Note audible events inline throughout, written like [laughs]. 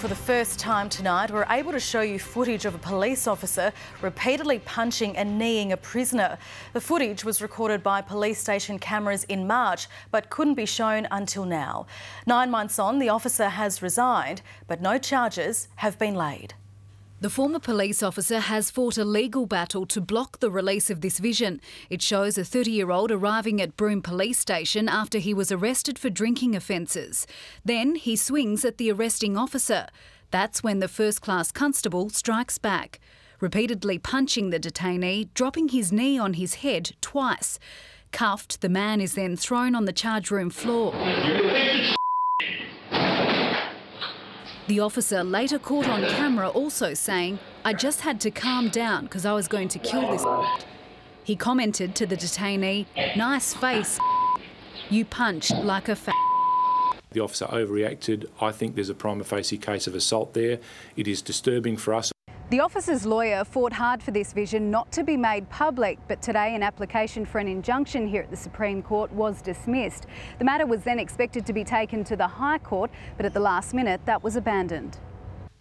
For the first time tonight, we're able to show you footage of a police officer repeatedly punching and kneeing a prisoner. The footage was recorded by police station cameras in March, but couldn't be shown until now. Nine months on, the officer has resigned, but no charges have been laid. The former police officer has fought a legal battle to block the release of this vision. It shows a 30 year old arriving at Broome Police Station after he was arrested for drinking offences. Then he swings at the arresting officer. That's when the first class constable strikes back, repeatedly punching the detainee, dropping his knee on his head twice. Cuffed, the man is then thrown on the charge room floor. The officer later caught on camera also saying, I just had to calm down because I was going to kill this. [laughs] He commented to the detainee, nice face. [laughs] You punched like a fat. The officer overreacted. I think there's a prima facie case of assault there. It is disturbing for us. The officer's lawyer fought hard for this vision not to be made public, but today an application for an injunction here at the Supreme Court was dismissed. The matter was then expected to be taken to the High Court, but at the last minute that was abandoned.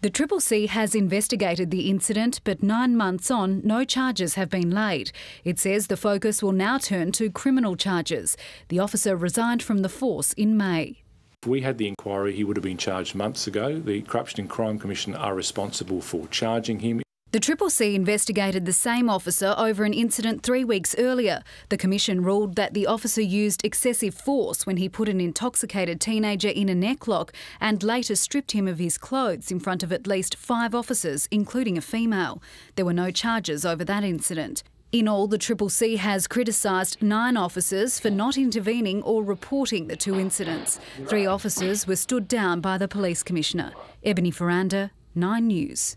The Triple C has investigated the incident, but nine months on, no charges have been laid. It says the focus will now turn to criminal charges. The officer resigned from the force in May. If we had the inquiry, he would have been charged months ago. The Corruption and Crime Commission are responsible for charging him. The Triple C investigated the same officer over an incident three weeks earlier. The Commission ruled that the officer used excessive force when he put an intoxicated teenager in a necklock and later stripped him of his clothes in front of at least five officers, including a female. There were no charges over that incident. In all, the Triple C has criticised nine officers for not intervening or reporting the two incidents. Three officers were stood down by the Police Commissioner. Ebony Ferranda, Nine News.